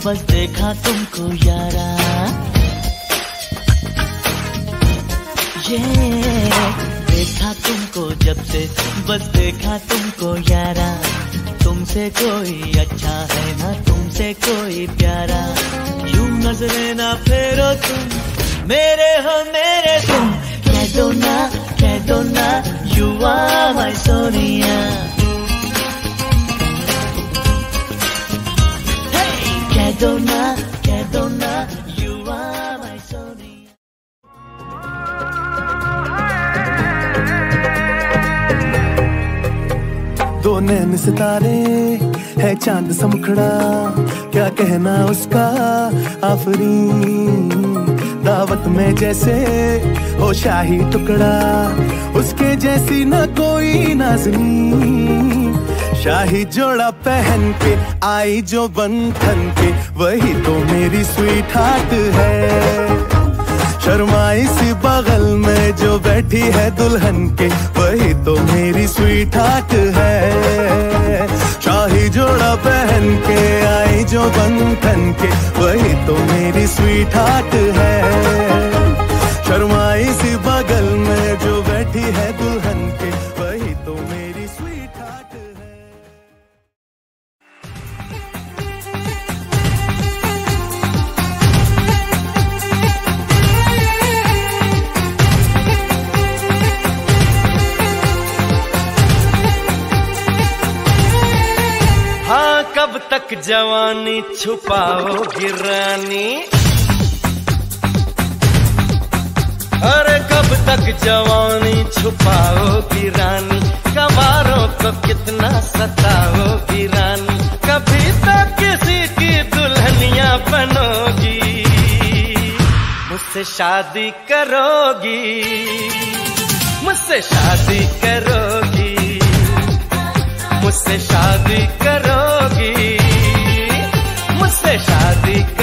बस देखा तुमको यारा। ये देखा तुमको जब से, बस देखा तुमको यारा। तुमसे कोई अच्छा है ना, तुमसे कोई प्यारा। यूँ नजरे ना फेरो तुम, मेरे हो मेरे तुम। कह दो ना, कह दो ना यू आर माय सोनिया दो नैन सितारे है चाँद समखड़ा, क्या कहना उसका आफरी? दावत में जैसे हो शाही टुकड़ा, उसके जैसी ना कोई नाजनी शाही जोड़ा पहन के आई जो बंधन के वही तो मेरी स्वीट हार्ट है। शर्माई सी बगल में जो बैठी है दुल्हन के वही तो मेरी स्वीट हार्ट है। शाही जोड़ा पहन के आई जो बंधन के वही तो मेरी स्वीट हार्ट है। कब तक जवानी छुपाओगी रानी? अरे कब तक जवानी छुपाओगी रानी? कबारों को कितना सताओगी रानी? कभी तो किसी की दुल्हनिया बनोगी। मुझसे शादी करोगी। मुझसे शादी करोगी। मुझसे शादी करोगी मुझसे शादी कर